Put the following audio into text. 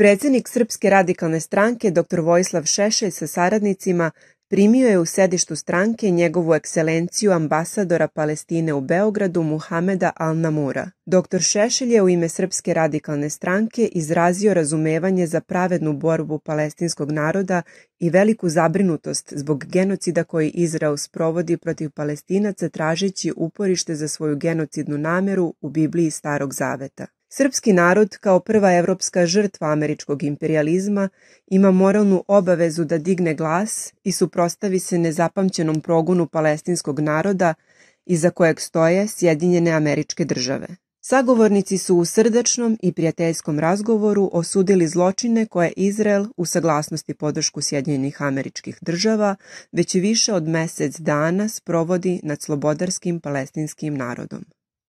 Predsednik Srpske radikalne stranke dr. Vojislav Šešelj sa saradnicima primio je u sedištu stranke njegovu ekscelenciju ambasadora Palestine u Beogradu Muhameda Al-Namura. Dr. Šešelj je u ime Srpske radikalne stranke izrazio razumevanje za pravednu borbu palestinskog naroda i veliku zabrinutost zbog genocida koji Izrael sprovodi protiv palestinaca tražeći uporište za svoju genocidnu nameru u Bibliji Starog Zaveta. Srpski narod kao prva evropska žrtva američkog imperializma ima moralnu obavezu da digne glas i suprostavi se nezapamćenom progonu palestinskog naroda iza kojeg stoje Sjedinjene američke države. Sagovornici su u srdačnom i prijateljskom razgovoru osudili zločine koje Izrael u saglasnosti podršku Sjedinjenih američkih država već više od mesec dana sprovodi nad slobodarskim palestinskim narodom.